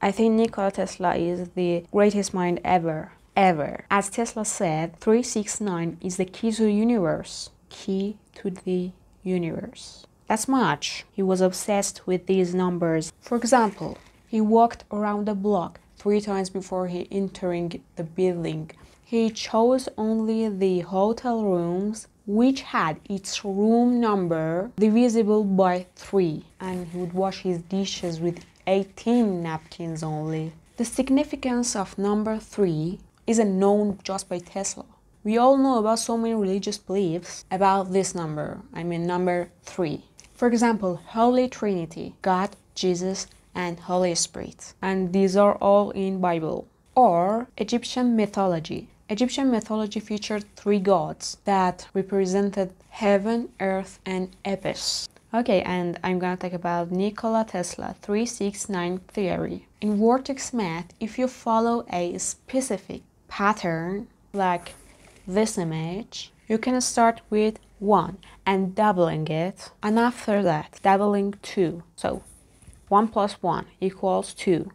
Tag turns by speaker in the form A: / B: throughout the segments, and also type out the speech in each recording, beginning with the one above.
A: I think Nikola Tesla is the greatest mind ever. Ever. As Tesla said, 369 is the key to the universe. Key to the universe. That's much. He was obsessed with these numbers. For example, he walked around the block three times before he entering the building. He chose only the hotel rooms which had its room number divisible by 3 and he would wash his dishes with 18 napkins only. The significance of number 3 isn't known just by Tesla. We all know about so many religious beliefs about this number, I mean number 3. For example, Holy Trinity, God, Jesus, and Holy Spirit. And these are all in Bible. Or Egyptian mythology. Egyptian mythology featured three gods that represented heaven, earth, and Apis. Okay, and I'm gonna talk about Nikola Tesla 369 theory. In vortex math, if you follow a specific pattern, like this image, you can start with 1 and doubling it, and after that, doubling 2. So 1 plus 1 equals 2,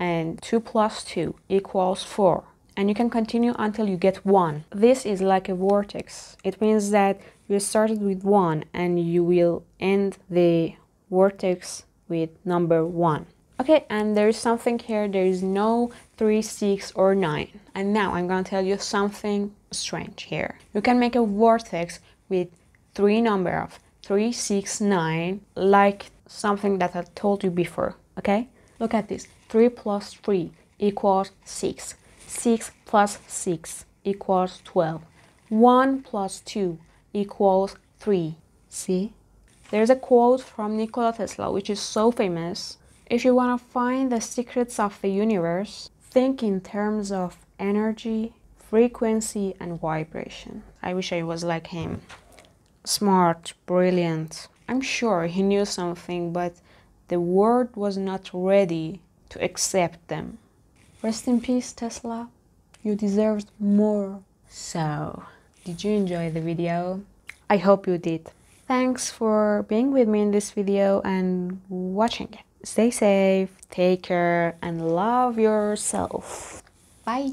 A: and 2 plus 2 equals 4 and you can continue until you get 1. This is like a vortex. It means that you started with 1 and you will end the vortex with number 1. Okay, and there is something here, there is no 3, 6 or 9. And now I'm gonna tell you something strange here. You can make a vortex with 3 number of 3, 6, 9 like something that I told you before, okay? Look at this, 3 plus 3 equals 6. 6 plus 6 equals 12. 1 plus 2 equals 3. See? There's a quote from Nikola Tesla which is so famous. If you want to find the secrets of the universe, think in terms of energy, frequency, and vibration. I wish I was like him. Smart, brilliant. I'm sure he knew something, but the world was not ready to accept them. Rest in peace, Tesla. You deserved more. So, did you enjoy the video? I hope you did. Thanks for being with me in this video and watching it. Stay safe, take care, and love yourself. Bye.